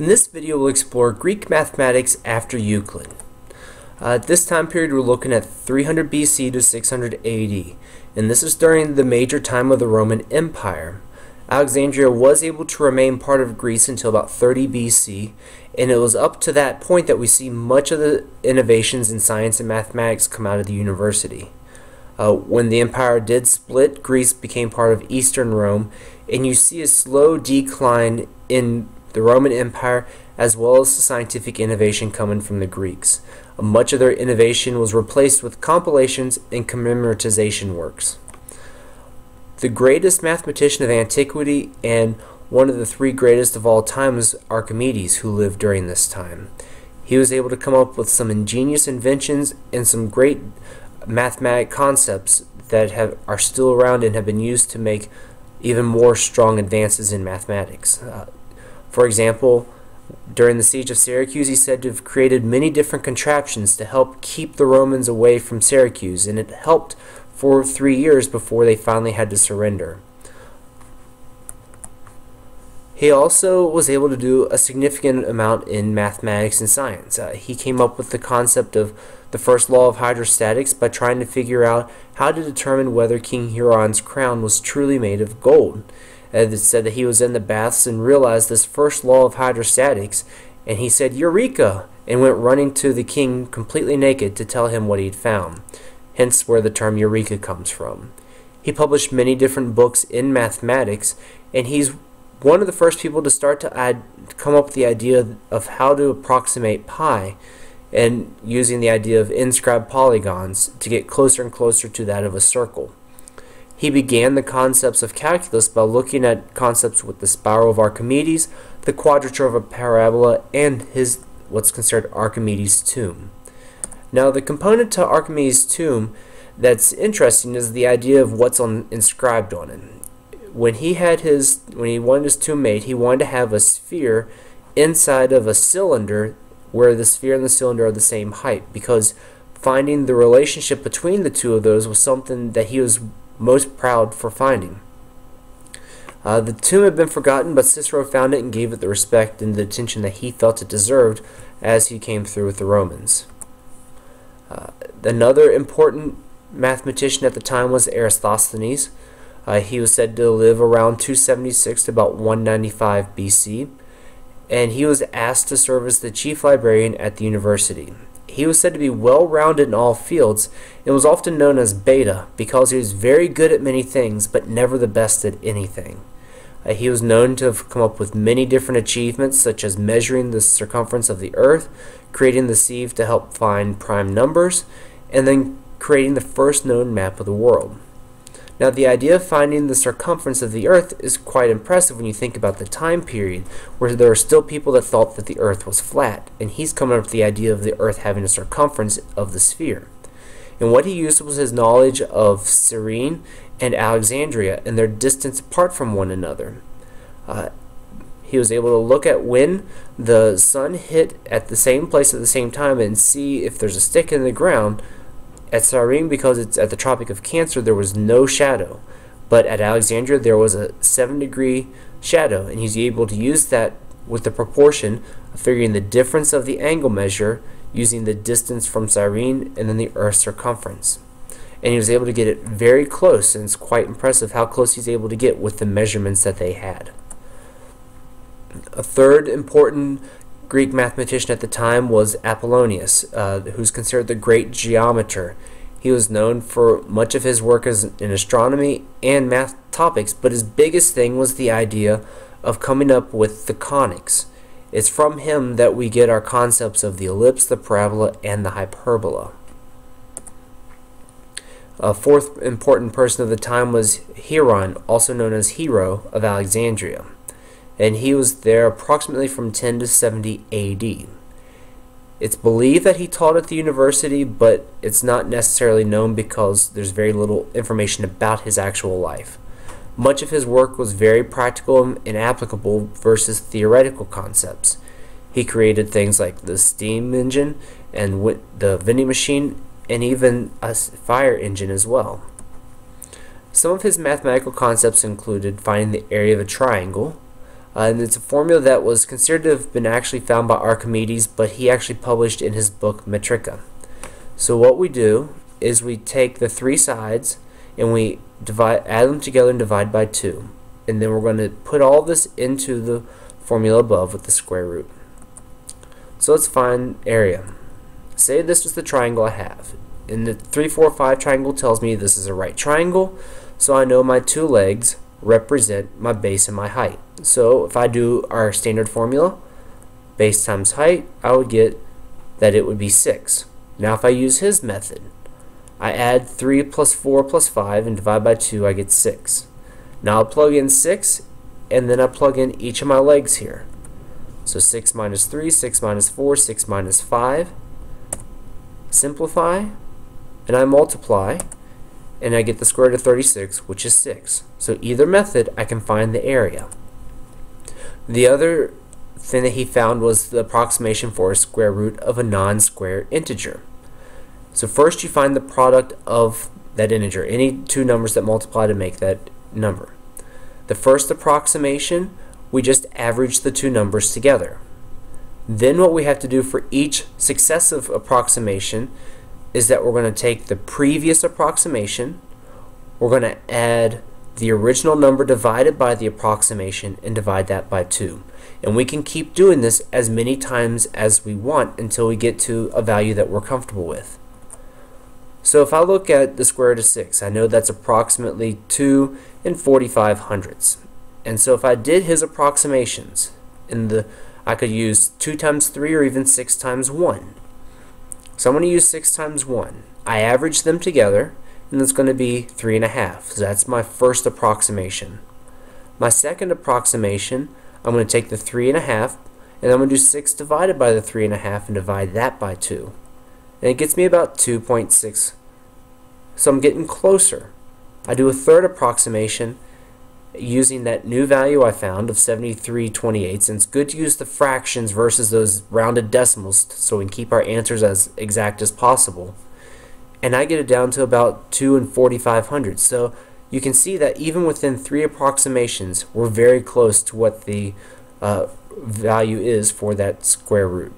In this video we'll explore Greek mathematics after Euclid. Uh, at this time period we're looking at 300 BC to 600 AD, and this is during the major time of the Roman Empire. Alexandria was able to remain part of Greece until about 30 BC, and it was up to that point that we see much of the innovations in science and mathematics come out of the university. Uh, when the empire did split, Greece became part of Eastern Rome, and you see a slow decline in the Roman Empire, as well as the scientific innovation coming from the Greeks. Much of their innovation was replaced with compilations and commemoratization works. The greatest mathematician of antiquity and one of the three greatest of all time was Archimedes, who lived during this time. He was able to come up with some ingenious inventions and some great mathematic concepts that have, are still around and have been used to make even more strong advances in mathematics. Uh, for example, during the siege of Syracuse, he's said to have created many different contraptions to help keep the Romans away from Syracuse, and it helped for three years before they finally had to surrender. He also was able to do a significant amount in mathematics and science. Uh, he came up with the concept of the first law of hydrostatics by trying to figure out how to determine whether King Hieron's crown was truly made of gold. Uh, it said that he was in the baths and realized this first law of hydrostatics, and he said, Eureka! and went running to the king completely naked to tell him what he'd found, hence where the term Eureka comes from. He published many different books in mathematics, and he's one of the first people to start to add, come up with the idea of how to approximate pi, and using the idea of inscribed polygons to get closer and closer to that of a circle. He began the concepts of calculus by looking at concepts with the spiral of Archimedes, the quadrature of a parabola, and his what's considered Archimedes' tomb. Now, the component to Archimedes' tomb that's interesting is the idea of what's on, inscribed on it. When he had his, when he wanted his tomb made, he wanted to have a sphere inside of a cylinder where the sphere and the cylinder are the same height because finding the relationship between the two of those was something that he was most proud for finding. Uh, the tomb had been forgotten, but Cicero found it and gave it the respect and the attention that he felt it deserved as he came through with the Romans. Uh, another important mathematician at the time was Eratosthenes. Uh, he was said to live around 276 to about 195 BC, and he was asked to serve as the chief librarian at the university. He was said to be well rounded in all fields and was often known as Beta because he was very good at many things but never the best at anything. Uh, he was known to have come up with many different achievements such as measuring the circumference of the earth, creating the sieve to help find prime numbers, and then creating the first known map of the world. Now, the idea of finding the circumference of the Earth is quite impressive when you think about the time period where there are still people that thought that the Earth was flat, and he's coming up with the idea of the Earth having a circumference of the sphere. And what he used was his knowledge of Cyrene and Alexandria and their distance apart from one another. Uh, he was able to look at when the sun hit at the same place at the same time and see if there's a stick in the ground at Cyrene, because it's at the Tropic of Cancer, there was no shadow. But at Alexandria, there was a 7 degree shadow, and he's able to use that with the proportion of figuring the difference of the angle measure using the distance from Cyrene and then the Earth's circumference. And he was able to get it very close, and it's quite impressive how close he's able to get with the measurements that they had. A third important Greek mathematician at the time was Apollonius, uh, who's considered the great geometer. He was known for much of his work as in astronomy and math topics, but his biggest thing was the idea of coming up with the conics. It's from him that we get our concepts of the ellipse, the parabola, and the hyperbola. A fourth important person of the time was Heron, also known as Hero of Alexandria and he was there approximately from 10 to 70 AD. It's believed that he taught at the university, but it's not necessarily known because there's very little information about his actual life. Much of his work was very practical and applicable versus theoretical concepts. He created things like the steam engine and the vending machine and even a fire engine as well. Some of his mathematical concepts included finding the area of a triangle, and it's a formula that was considered to have been actually found by Archimedes, but he actually published in his book Metrica. So what we do is we take the three sides and we divide, add them together and divide by 2. And then we're going to put all this into the formula above with the square root. So let's find area. Say this is the triangle I have. And the 3, 4, 5 triangle tells me this is a right triangle, so I know my two legs represent my base and my height. So if I do our standard formula, base times height, I would get that it would be 6. Now if I use his method, I add 3 plus 4 plus 5 and divide by 2, I get 6. Now I'll plug in 6 and then I plug in each of my legs here. So 6 minus 3, 6 minus 4, 6 minus 5. Simplify, and I multiply, and I get the square root of 36, which is 6. So either method, I can find the area. The other thing that he found was the approximation for a square root of a non-square integer. So first you find the product of that integer, any two numbers that multiply to make that number. The first approximation, we just average the two numbers together. Then what we have to do for each successive approximation is that we're going to take the previous approximation, we're going to add the original number divided by the approximation and divide that by 2. And we can keep doing this as many times as we want until we get to a value that we're comfortable with. So if I look at the square root of 6, I know that's approximately 2 and 45 hundredths. And so if I did his approximations, in the I could use 2 times 3 or even 6 times 1. So I'm going to use 6 times 1. I average them together, and that's going to be 3.5. So that's my first approximation. My second approximation, I'm going to take the 3.5, and I'm going to do 6 divided by the 3.5 and divide that by 2. And it gets me about 2.6. So I'm getting closer. I do a third approximation, using that new value I found of 7328 and it's good to use the fractions versus those rounded decimals so we can keep our answers as exact as possible and I get it down to about 2 and 4500 so you can see that even within three approximations we're very close to what the uh, value is for that square root.